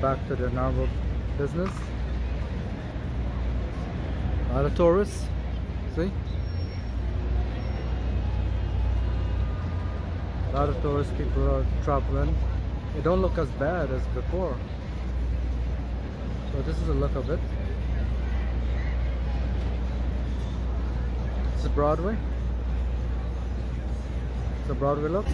Back to the normal business. A lot of tourists. See? A lot of tourists, people are traveling. It don't look as bad as before. So this is a look of it. This is Broadway. It's a Broadway look.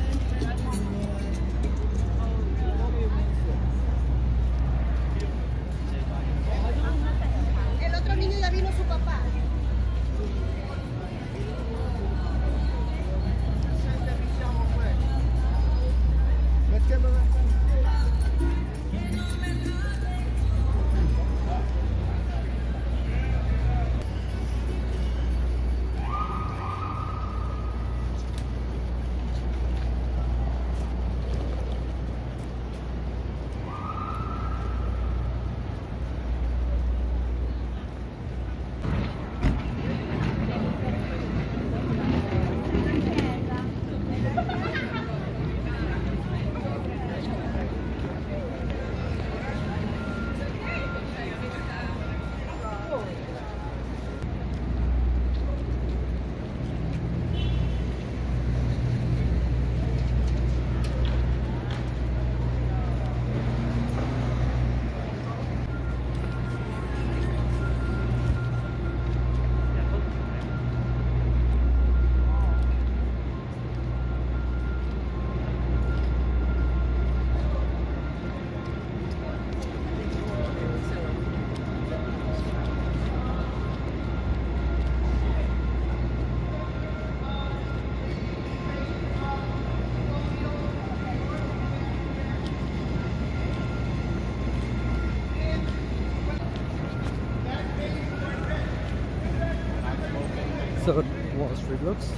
So Wall Street looks.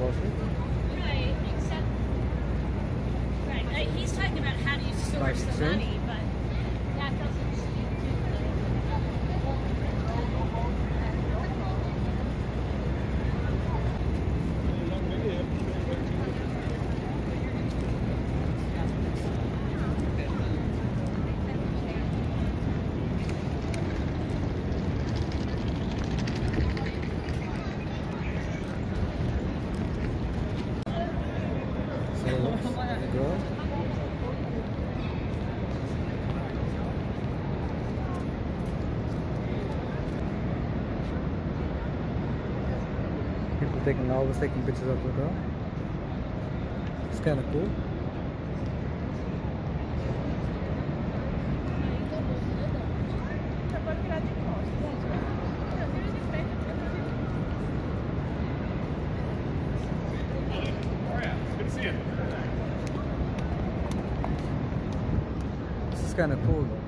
Wall Street. Right, except, right, uh, he's talking about how do you source the money, So it looks. The girl. People taking always taking pictures of the girl. It's kind of cool. Kind of cool though.